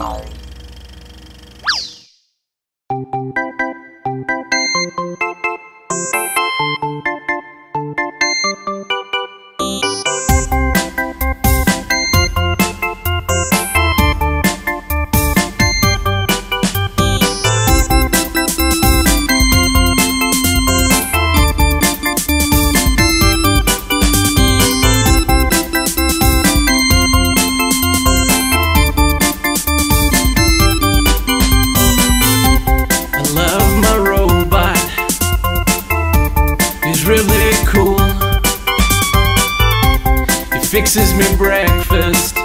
now. Fixes me breakfast.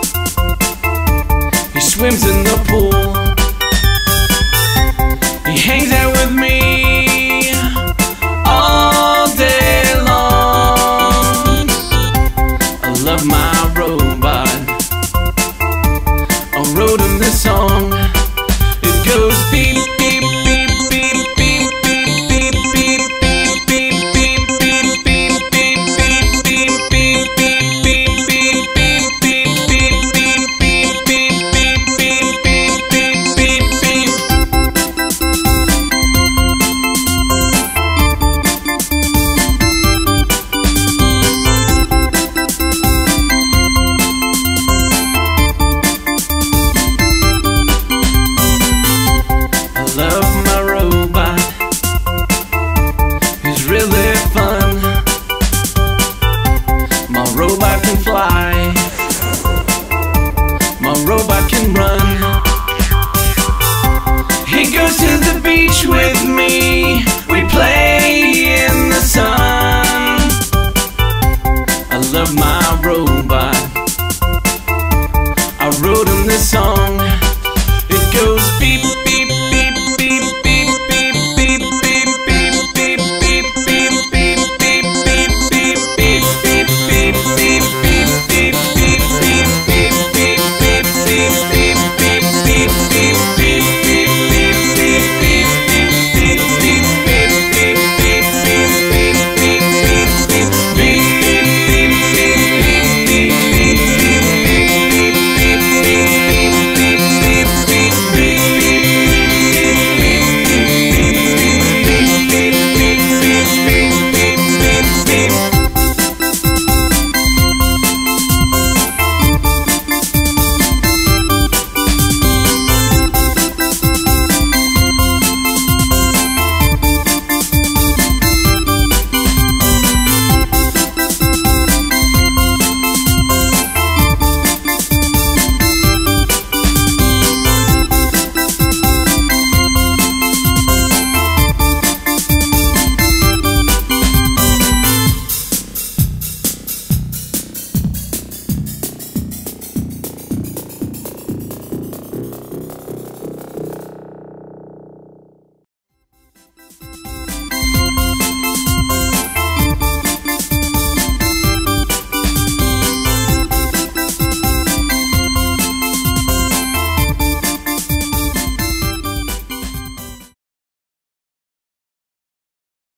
He swims in the pool. robot can fly. My robot can run. He goes to the beach with me. We play in the sun. I love my robot.